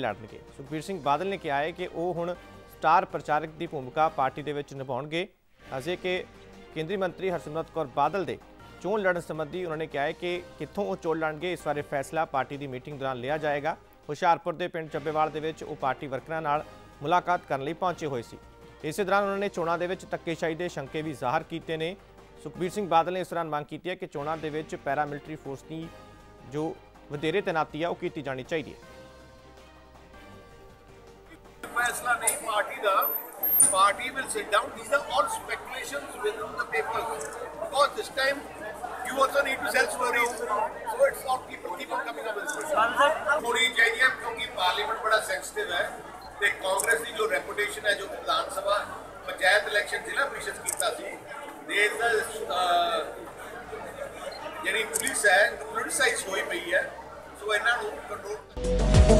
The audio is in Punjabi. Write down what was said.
ਲੜਨਗੇ ਸੁਖਬੀਰ ਸਿੰਘ ਬਾਦਲ ਨੇ ਕਿਹਾ ਹੈ ਕਿ ਉਹ ਹੁਣ ਸਟਾਰ ਪ੍ਰਚਾਰਕ ਦੀ ਭੂਮਿਕਾ ਪਾਰਟੀ ਦੇ ਵਿੱਚ ਨਿਭਾਉਣਗੇ। ਅਜੇ ਕਿ ਕੇਂਦਰੀ ਮੰਤਰੀ ਹਰਸਿਮਰਤ ਕੌਰ ਬਾਦਲ ਦੇ ਚੋਣ ਲੜਨ ਸੰਬੰਧੀ ਉਹਨਾਂ ਨੇ ਕਿਹਾ ਹੈ ਕਿ ਕਿੱਥੋਂ ਉਹ ਚੋਣ ਲੜਨਗੇ, ਇਸ ਬਾਰੇ ਫੈਸਲਾ ਪਾਰਟੀ ਦੀ ਮੀਟਿੰਗ ਦੌਰਾਨ ਲਿਆ ਜਾਏਗਾ। ਹੁਸ਼ਿਆਰਪੁਰ ਦੇ ਪਿੰਡ ਚੱਬੇਵਾਲ ਦੇ ਵਿੱਚ ਉਹ ਪਾਰਟੀ ਵਰਕਰਾਂ ਨਾਲ ਮੁਲਾਕਾਤ ਕਰਨ ਲਈ ਪਹੁੰਚੇ ਹੋਏ ਸੀ। ਇਸੇ ਦੌਰਾਨ ਉਹਨਾਂ ਨੇ ਚੋਣਾਂ ਦੇ ਵਿੱਚ ਧੱਕੇਸ਼ਾਹੀ ਦੇ ਸ਼ੰਕੇ ਵੀ ਜ਼ਾਹਰ ਕੀਤੇ ਨੇ। ਸੁਖਬੀਰ ਸਿੰਘ ਬਾਦਲ ਨੇ ਇਸ ਦੌਰਾਨ ਮੰਗ ਕੀਤੀ ਹੈ ਕਿ ਚੋਣਾਂ ਦੇ ਵਿੱਚ ਪੈਰਾਮਿਲਟਰੀ ਫੋਰਸ ਦੀ ਜੋ ਵਧੇਰੇ ਤੈਨਾਤੀ ਆ, ਉਹ ਕੀਤੀ ਜਾਣੀ ਚਾਹੀਦੀ ਹੈ। फैसला नहीं पार्टी का party will sit down these are all speculations within the papers because this time you also need to sell stories so it's all people keep on coming up with stories ਹੋਣੀ ਚਾਹੀਦੀ ਹੈ ਕਿਉਂਕਿ ਪਾਰਲੀਮੈਂਟ ਬੜਾ ਸੈਂਸਿਟਿਵ ਹੈ ਤੇ ਕਾਂਗਰਸ ਦੀ ਜੋ ਰੈਪੂਟੇਸ਼ਨ ਹੈ ਜੋ ਵਿਧਾਨ ਸਭਾ ਪੰਚਾਇਤ ਇਲੈਕਸ਼ਨ ਜ਼ਿਲ੍ਹਾ ਪ੍ਰੀਸ਼ਦ ਕੀਤਾ ਸੀ ਦੇਰ ਦਾ ਜਿਹੜੀ ਪੁਲਿਸ ਹੈ ਪੋਲਿਟਿਸਾਈਜ਼ ਹੋਈ ਪਈ ਹੈ ਸੋ ਇਹਨਾਂ ਨੂੰ ਕੰਟਰੋਲ